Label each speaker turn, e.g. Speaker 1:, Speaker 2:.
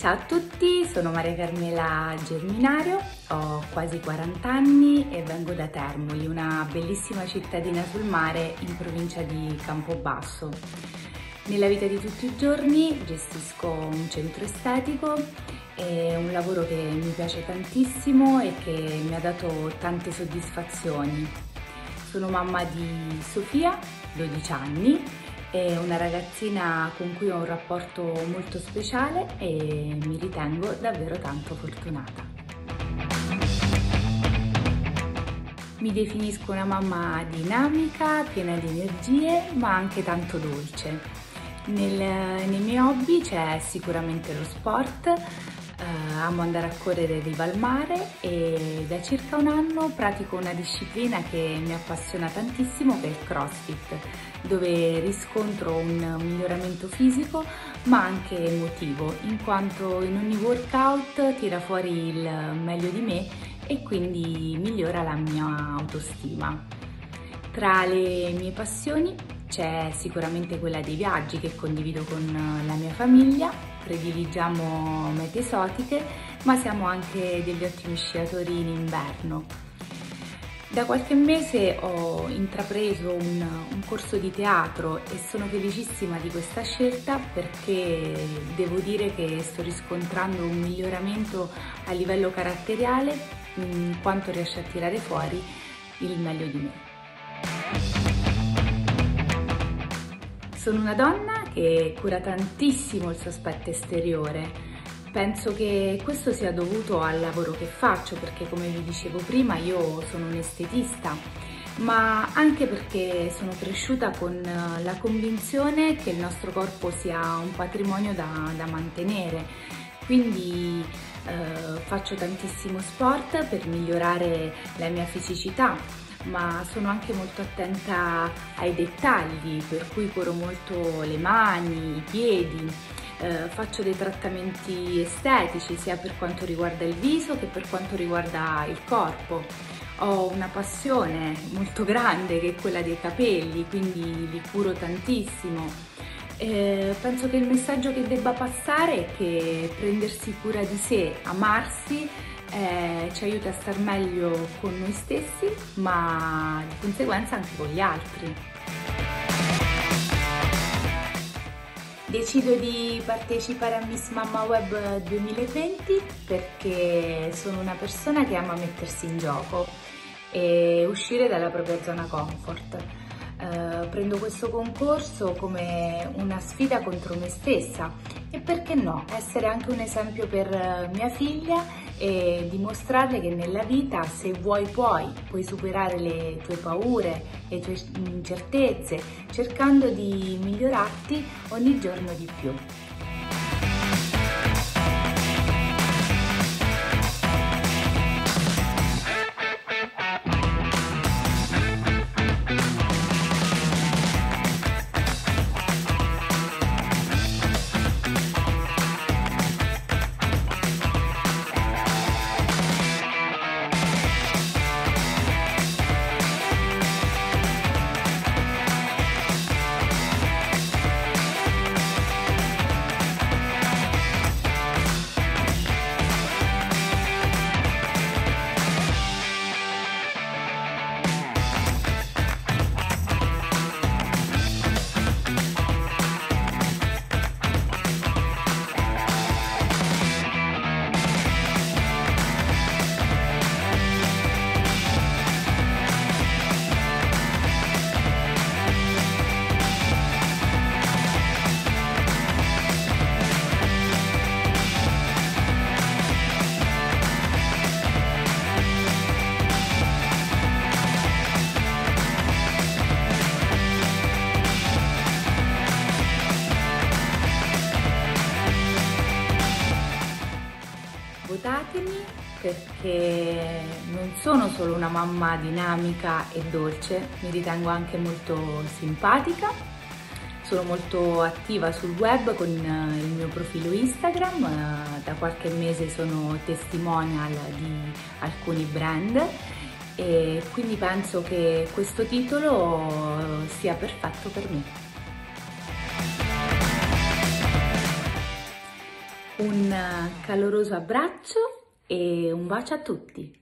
Speaker 1: Ciao a tutti, sono Maria Carmela Germinario, ho quasi 40 anni e vengo da Termoli, una bellissima cittadina sul mare in provincia di Campobasso. Nella vita di tutti i giorni gestisco un centro estetico, è un lavoro che mi piace tantissimo e che mi ha dato tante soddisfazioni. Sono mamma di Sofia, 12 anni, è una ragazzina con cui ho un rapporto molto speciale e mi ritengo davvero tanto fortunata. Mi definisco una mamma dinamica, piena di energie, ma anche tanto dolce. Nel- nei miei hobby c'è sicuramente lo sport, eh, amo andare a correre in riva al mare e da circa un anno pratico una disciplina che mi appassiona tantissimo che è il CrossFit, dove riscontro un miglioramento fisico ma anche emotivo, in quanto in ogni workout tira fuori il meglio di me e quindi migliora la mia autostima. Tra le mie passioni c'è sicuramente quella dei viaggi che condivido con la mia famiglia, prediligiamo mete esotiche, ma siamo anche degli ottimi sciatori in inverno. Da qualche mese ho intrapreso un, un corso di teatro e sono felicissima di questa scelta perché devo dire che sto riscontrando un miglioramento a livello caratteriale in quanto riesce a tirare fuori il meglio di me. Sono una donna che cura tantissimo il suo aspetto esteriore. Penso che questo sia dovuto al lavoro che faccio perché come vi dicevo prima io sono un estetista, ma anche perché sono cresciuta con eh, la convinzione che il nostro corpo sia un patrimonio da, da mantenere. Quindi eh, faccio tantissimo sport per migliorare la mia fisicità, ma sono anche molto attenta ai dettagli, per cui curo molto le mani, i piedi, eh, faccio dei trattamenti estetici sia per quanto riguarda il viso che per quanto riguarda il corpo. Ho una passione molto grande che è quella dei capelli, quindi li curo tantissimo. Eh, penso che il messaggio che debba passare è che prendersi cura di sé, amarsi, eh, ci aiuta a star meglio con noi stessi, ma di conseguenza anche con gli altri. Decido di partecipare a Miss Mamma Web 2020 perché sono una persona che ama mettersi in gioco e uscire dalla propria zona comfort. Eh, prendo questo concorso come una sfida contro me stessa e perché no, essere anche un esempio per eh, mia figlia e dimostrarle che nella vita se vuoi puoi, puoi superare le tue paure, le tue incertezze, cercando di migliorarti ogni giorno di più. Votatemi perché non sono solo una mamma dinamica e dolce, mi ritengo anche molto simpatica, sono molto attiva sul web con eh, il mio profilo Instagram, eh, da qualche mese sono testimonial di alcuni brand. E quindi penso che questo titolo sia perfetto per me. Un caloroso abbraccio e un bacio a tutti!